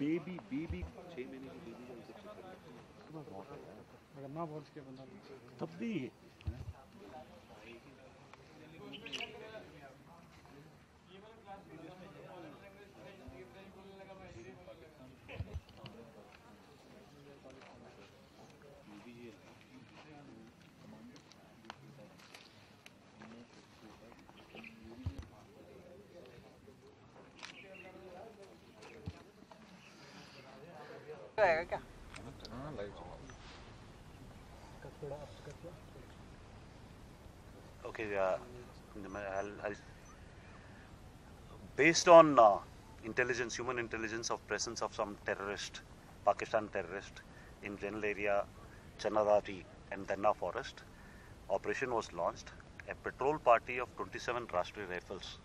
Baby baby छः महीने की बेबी का इंजेक्शन करना अगर ना पहुंच के बंदा तब भी रहेगा क्या Okay, uh, I'll, I'll, based on uh, intelligence, human intelligence of presence of some terrorist, Pakistan terrorist in general area, Chanadati and Danna forest, operation was launched. A patrol party of 27 Rashtriya Rifles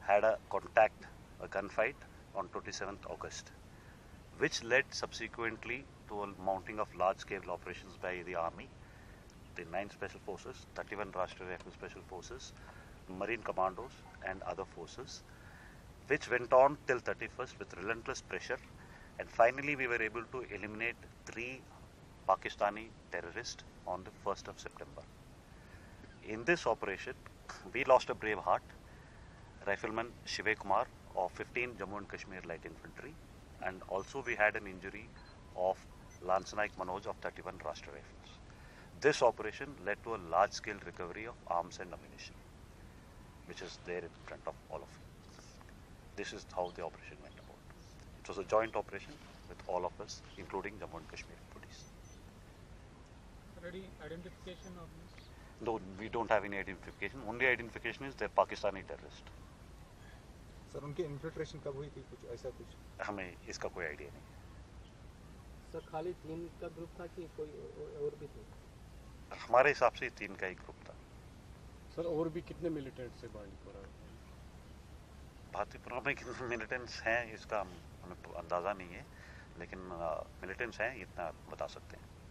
had a contact, a gunfight on 27th August, which led subsequently to a mounting of large-scale operations by the army the 9 Special Forces, 31 Rashtriya Special Forces, Marine Commandos, and other forces, which went on till 31st with relentless pressure. And finally, we were able to eliminate three Pakistani terrorists on the 1st of September. In this operation, we lost a brave heart, Rifleman Shiv Kumar of 15 Jammu and Kashmir Light Infantry, and also we had an injury of Lance Naik Manoj of 31 Rashtriya Rifles. This operation led to a large scale recovery of arms and ammunition, which is there in front of all of you. This is how the operation went about. It was a joint operation with all of us, including Jammu and Kashmir police. Already identification of this. Though we don't have any identification, only identification is they're Pakistani terrorist. Sir उनकी infiltration कब हुई थी? कुछ ऐसा कुछ? हमें इसका कोई आइडिया नहीं। सर खाली तीन का ग्रुप था कि कोई और- भी थे? हमारे हिसाब से तीन का ही ग्रुप था। सर और भी कितने मिलिटेंट से बांडीपुरा भातीपुरा में कितने मिलिटेंट्स हैं इसका हमें अंदाज़ा नहीं है लेकिन मिलिटेंट्स हैं इतना बता सकते हैं।